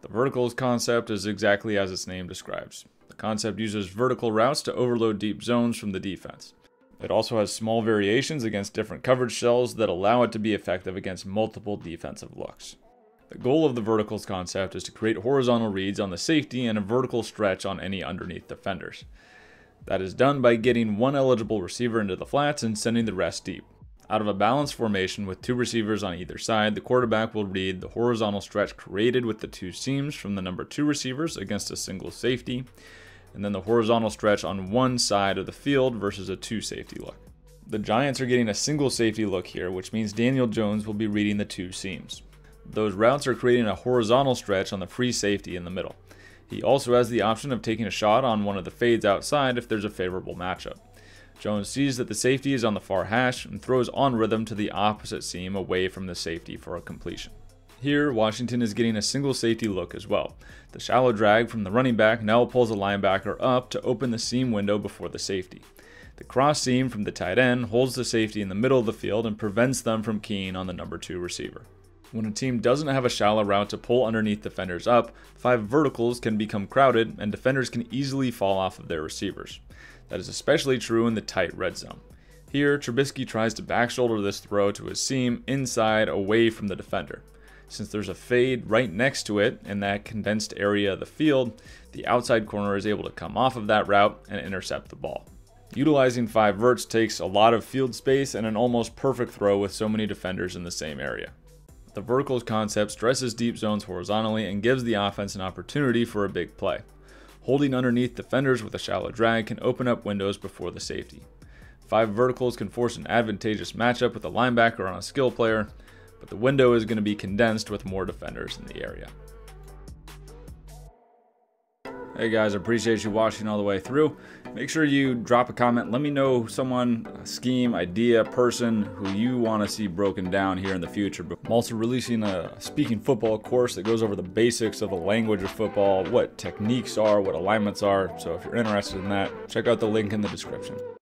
The verticals concept is exactly as its name describes. The concept uses vertical routes to overload deep zones from the defense. It also has small variations against different coverage shells that allow it to be effective against multiple defensive looks. The goal of the verticals concept is to create horizontal reads on the safety and a vertical stretch on any underneath defenders. That is done by getting one eligible receiver into the flats and sending the rest deep. Out of a balanced formation with two receivers on either side, the quarterback will read the horizontal stretch created with the two seams from the number two receivers against a single safety, and then the horizontal stretch on one side of the field versus a two safety look. The Giants are getting a single safety look here, which means Daniel Jones will be reading the two seams. Those routes are creating a horizontal stretch on the free safety in the middle. He also has the option of taking a shot on one of the fades outside if there's a favorable matchup. Jones sees that the safety is on the far hash and throws on rhythm to the opposite seam away from the safety for a completion. Here, Washington is getting a single safety look as well. The shallow drag from the running back now pulls the linebacker up to open the seam window before the safety. The cross seam from the tight end holds the safety in the middle of the field and prevents them from keying on the number two receiver. When a team doesn't have a shallow route to pull underneath defenders up, five verticals can become crowded and defenders can easily fall off of their receivers. That is especially true in the tight red zone. Here, Trubisky tries to back shoulder this throw to his seam inside away from the defender. Since there's a fade right next to it in that condensed area of the field, the outside corner is able to come off of that route and intercept the ball. Utilizing 5 verts takes a lot of field space and an almost perfect throw with so many defenders in the same area. The verticals concept stresses deep zones horizontally and gives the offense an opportunity for a big play. Holding underneath defenders with a shallow drag can open up windows before the safety. Five verticals can force an advantageous matchup with a linebacker on a skill player, but the window is going to be condensed with more defenders in the area. Hey guys, I appreciate you watching all the way through. Make sure you drop a comment. Let me know someone, scheme, idea, person who you want to see broken down here in the future. But I'm also releasing a speaking football course that goes over the basics of the language of football, what techniques are, what alignments are. So if you're interested in that, check out the link in the description.